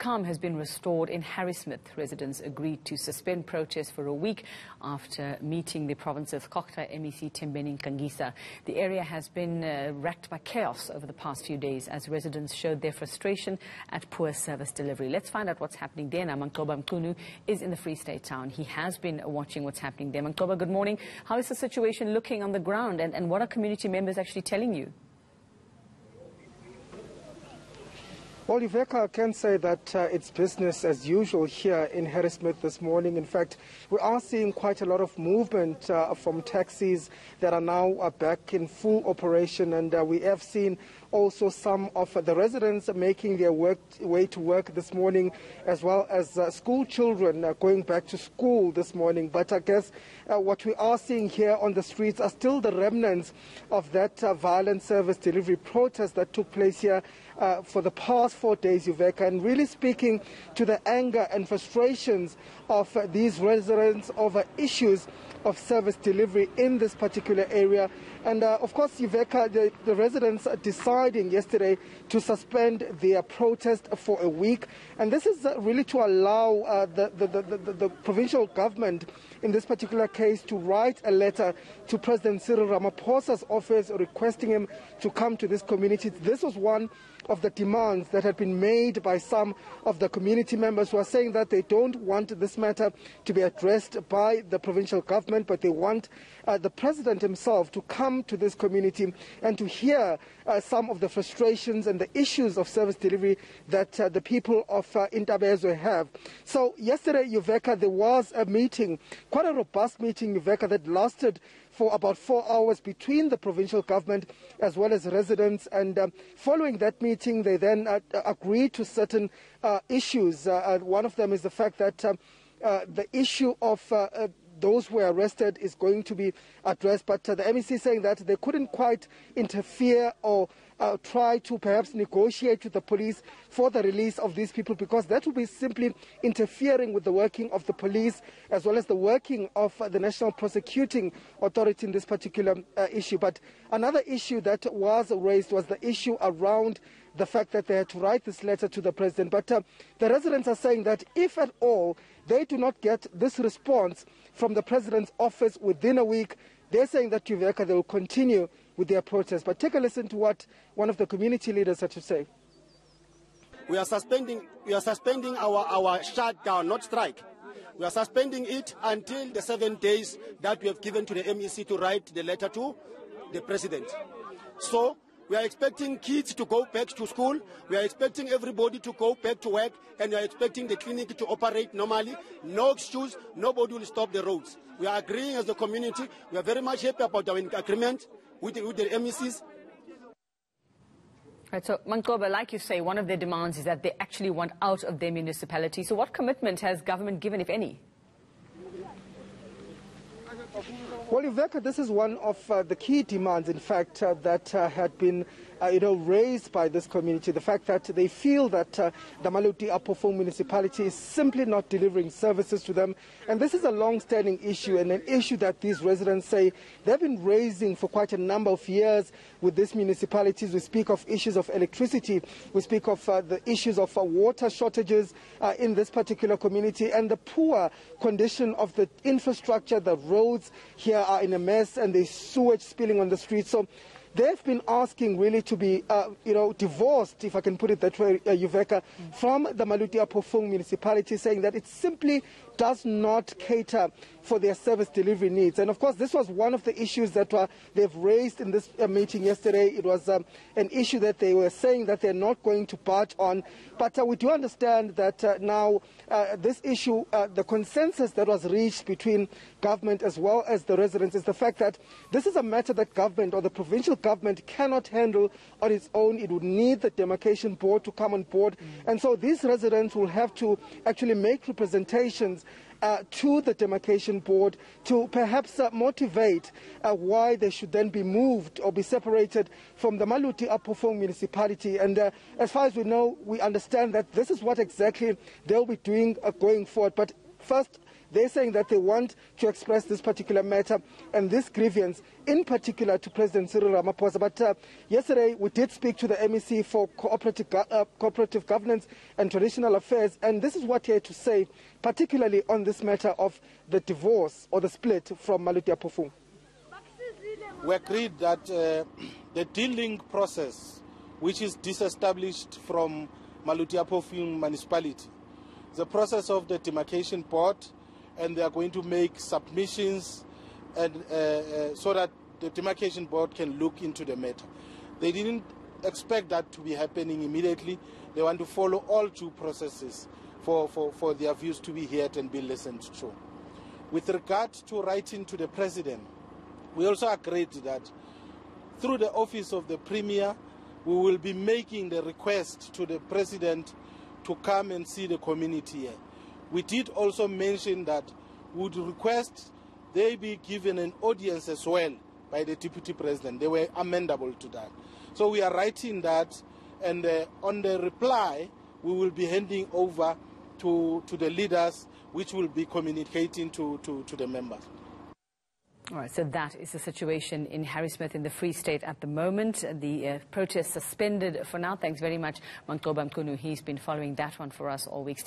Calm has been restored in Harrismith. Residents agreed to suspend protests for a week after meeting the province's Cogta MEC Thembeni Nxangisa. The area has been uh, racked by chaos over the past few days as residents showed their frustration at poor service delivery. Let's find out what's happening there now. Manqoba Mchunu is in the Free State town. He has been watching what's happening there. Manqoba, good morning. How is the situation looking on the ground and, and what are community members actually telling you? Well, Uveka can say that uh, it's business as usual here in Harrismith this morning. In fact, we are seeing quite a lot of movement uh, from taxis that are now uh, back in full operation, and uh, we have seen also some of the residents making their work, way to work this morning, as well as uh, school children uh, going back to school this morning. But I guess what we are seeing here on the streets are still the remnants of that violent service delivery protest that took place here uh, for the past four days, Uveka, and really speaking to the anger and frustrations of uh, these residents over issues of service delivery in this particular area. And uh, of course, Uveka, the, the, residents are deciding yesterday to suspend their protest for a week. And this is uh, really to allow uh, the, the, the, the, provincial government, in this particular case, to write a letter to President Cyril Ramaphosa's office requesting him to come to this community. This was one of the demands that had been made by some of the community members who are saying that they don't want this matter to be addressed by the provincial government, but they want uh, the president himself to come to this community and to hear uh, some of the frustrations and the issues of service delivery that uh, the people of uh, have. So yesterday, Uveka, there was a meeting, quite a robust meeting, Uveka, that lasted for about four hours between the provincial government as well as residents. And um, following that meeting, they then uh, agreed to certain uh, issues. Uh, uh one of them is the fact that um, uh, the issue of uh, those who were arrested is going to be addressed. But the MEC is saying that they couldn't quite interfere or uh, try to perhaps negotiate with the police for the release of these people because that would be simply interfering with the working of the police as well as the working of uh, the National Prosecuting Authority in this particular uh, issue. But another issue that was raised was the issue around the fact that they had to write this letter to the president. But uh, the residents are saying that if at all they do not get this response from the president's office within a week, they're saying that Uveka, they will continue with their protest. But take a listen to what one of the community leaders had to say. We are suspending, we are suspending our, our shutdown, not strike. We are suspending it until the seven days that we have given to the MEC to write the letter to the president. So we are expecting kids to go back to school. We are expecting everybody to go back to work. And we are expecting the clinic to operate normally. No excuse. Nobody will stop the roads. We are agreeing as a community. We are very much happy about our agreement with the, with the MECs. Right, so Manqoba, like you say, one of their demands is that they actually want out of their municipality. So what commitment has government given, if any? Well, Uveka, this is one of uh, the key demands, in fact, uh, that uh, had been you know, raised by this community. The fact that they feel that uh, the Maluti-a-Phofung municipality is simply not delivering services to them. And this is a long-standing issue and an issue that these residents say they've been raising for quite a number of years with these municipalities. We speak of issues of electricity. We speak of uh, the issues of uh, water shortages uh, in this particular community and the poor condition of the infrastructure. The roads here are in a mess and there's sewage spilling on the streets. So they've been asking really to be, uh, you know, divorced, if I can put it that way, uh, mm. from the Maluti-a-Phofung municipality, saying that it simply does not cater for their service delivery needs. And of course, this was one of the issues that uh, they've raised in this uh, meeting yesterday. It was um, an issue that they were saying that they're not going to budge on. But uh, we do understand that uh, now uh, this issue, the consensus that was reached between government as well as the residents is the fact that this is a matter that government or the provincial government cannot handle on its own. It would need the demarcation board to come on board. And so these residents will have to actually make representations uh, to the demarcation board to perhaps uh, motivate uh, why they should then be moved or be separated from the Maluti-a-Phofung municipality. And uh, as far as we know, we understand that this is what exactly they'll be doing uh, going forward. But first, They're saying that they want to express this particular matter and this grievance in particular to President Cyril Ramaphosa. But uh, yesterday we did speak to the MEC for cooperative, uh, cooperative governance and traditional affairs and this is what he had to say particularly on this matter of the divorce or the split from Maluti Apofu. We agreed that uh, the dealing process which is disestablished from Maluti Apofu municipality the process of the demarcation board and they are going to make submissions and uh, uh, so that the demarcation board can look into the matter. They didn't expect that to be happening immediately. They want to follow all due processes for, for, for their views to be heard and be listened to. With regard to writing to the president, we also agreed that through the office of the premier, we will be making the request to the president to come and see the community here. We did also mention that would request they be given an audience as well by the deputy president. They were amendable to that. So we are writing that, and uh, on the reply, we will be handing over to, to the leaders, which will be communicating to, to, to the members. All right, so that is the situation in Harrismith in the Free State at the moment. The uh, protest suspended for now. Thanks very much, Manqoba Mchunu. He's been following that one for us all week.